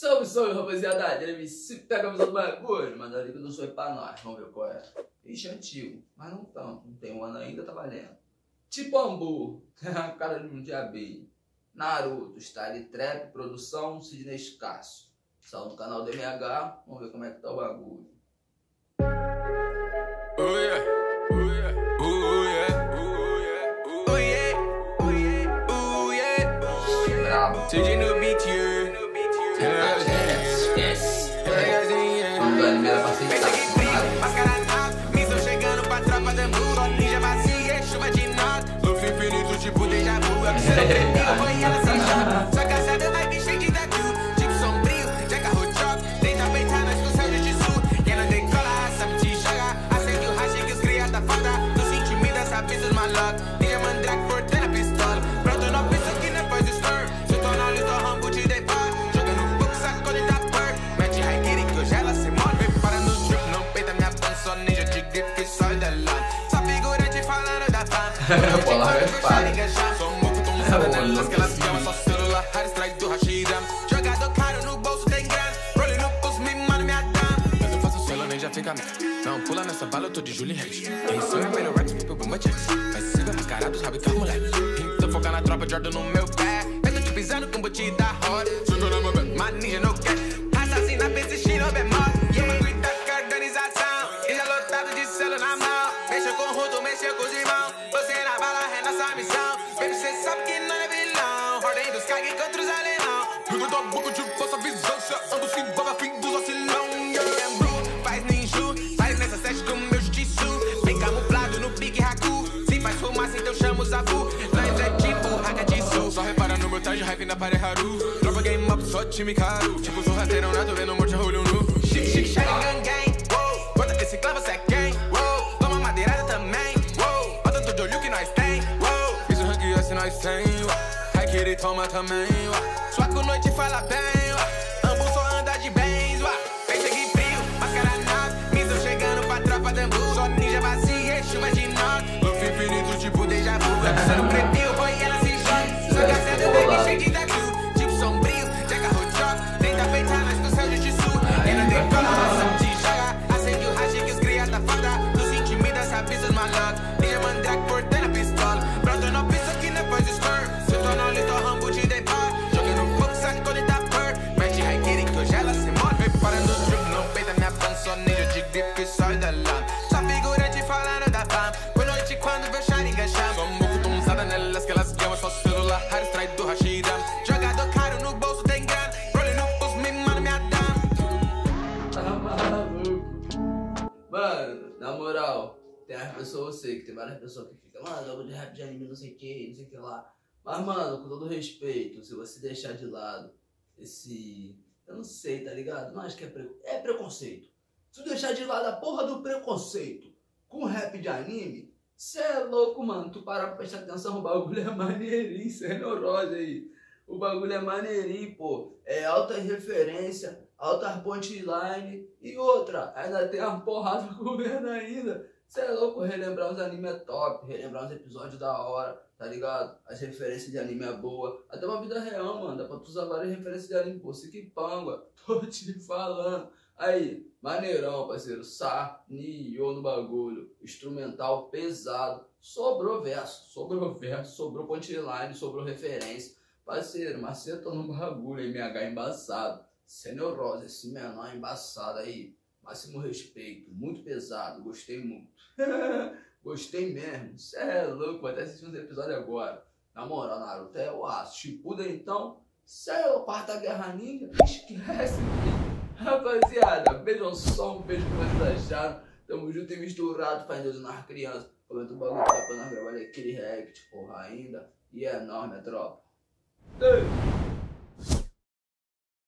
Salve, salve, rapaziada. MC pega a visão do bagulho. Manda ali que eu sou pra nós. Vamos ver qual é. Ixi, é antigo. Mas não tanto. Não tem um ano ainda, tá valendo. Tipambu. Cara de um diabinho. Naruto. Style Trap. Produção Sidney Escasso. Salve no canal do MH. Vamos ver como é que tá o bagulho. Oh yeah, oh yeah, oh yeah, oh yeah, oh yeah, oh yeah, oh yeah. Brabo. Sidney no beat, yeah. Aceitar. frio, mascaranado Missão chegando pra tropa da ninja vazia, chuva de nada Luffy infinito, tipo déjà vu É que previu, foi ela sem eu faço selo, nem já fica mal Não pula nessa bala, eu tô de Julie Rex Em cima, melhor Rex, meu bomba checks Mas se vai mascarado, sabe que é moleque Tô focando na tropa, Jordan no meu pé. Eu tô te pisando com botinho da roda Subiu na minha Mas ninja não quer Baby, cê sabe que não é vilão Ordem dos cague contra os alemão Tudo do boco de vossa visão Se ambos se envolvem a fim dos oscilão Yeah, bro, faz ninju Faz nessa sete com meu jitsu Bem camuflado no pique Haku. Se faz fumaça, então chama o Zabu Nós é tipo Haka de sul Só repara no meu traje, hype na parede Haru. Dropa game up, só time caro. Tipo sorrateirão nato, vendo morte rolho nu Chique, chique, Sharingan gang Wow, bota esse clavo, cê I get it on my. Mano, na moral, tem as pessoas, eu sei que tem várias pessoas que ficam, mano, jogo de rap de anime, não sei o que, não sei o que lá. Mas, mano, com todo respeito, se você deixar de lado esse. Eu não sei, tá ligado? Não acho que é, pre... é preconceito. Se tu deixar de lado a porra do preconceito com rap de anime, cê é louco, mano. Tu parar pra prestar atenção, o bagulho é maneirinho, cê é neurose aí. O bagulho é maneirinho, pô. É alta referência, altas punchline e outra. Ainda tem uma porrada comendo ainda. Cê é louco, relembrar os animes é top, relembrar os episódios da hora, tá ligado? As referências de anime é boa. Até uma vida real, mano. Dá pra tu usar várias referências de anime. Pô, se que panga. Tô te falando. Aí, maneirão, parceiro. Sa, Nio no bagulho. Instrumental pesado. Sobrou verso, sobrou verso, sobrou punchline, sobrou referência. Parceiro, maceta no bagulho, MH embaçado. Sem neurose, esse menor embaçado aí. Máximo respeito, muito pesado, gostei muito. gostei mesmo. Cê é louco, vou até assistir uns episódios agora. Na moral, Naruto é o aço. Shippuden então, cê é o quarta guerra ninja, esquece. Rapaziada, beijão só, um beijo que vocês acharam. Tamo junto e misturado, faz Deus nas crianças. Comenta o bagulho que tá pra nós gravar aquele react, porra, ainda. E é enorme, a tropa. two